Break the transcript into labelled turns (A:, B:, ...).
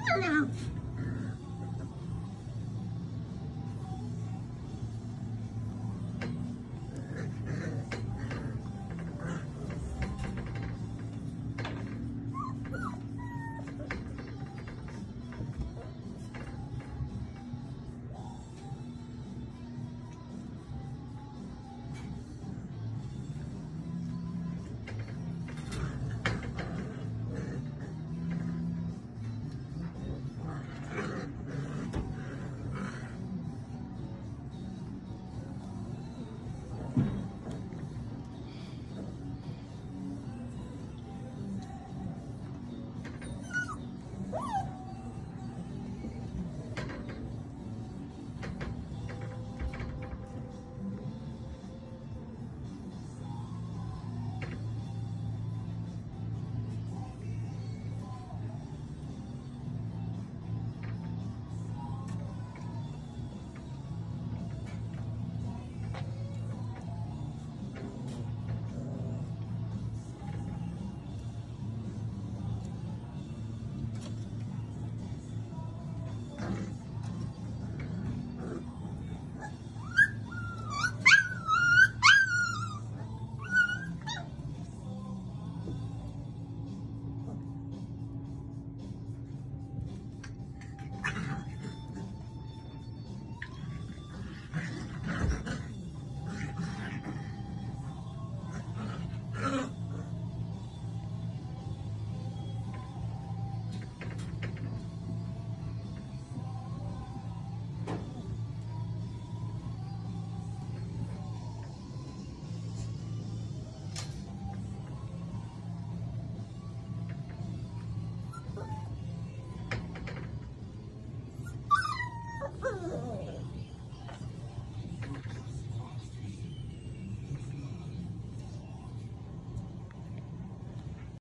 A: No.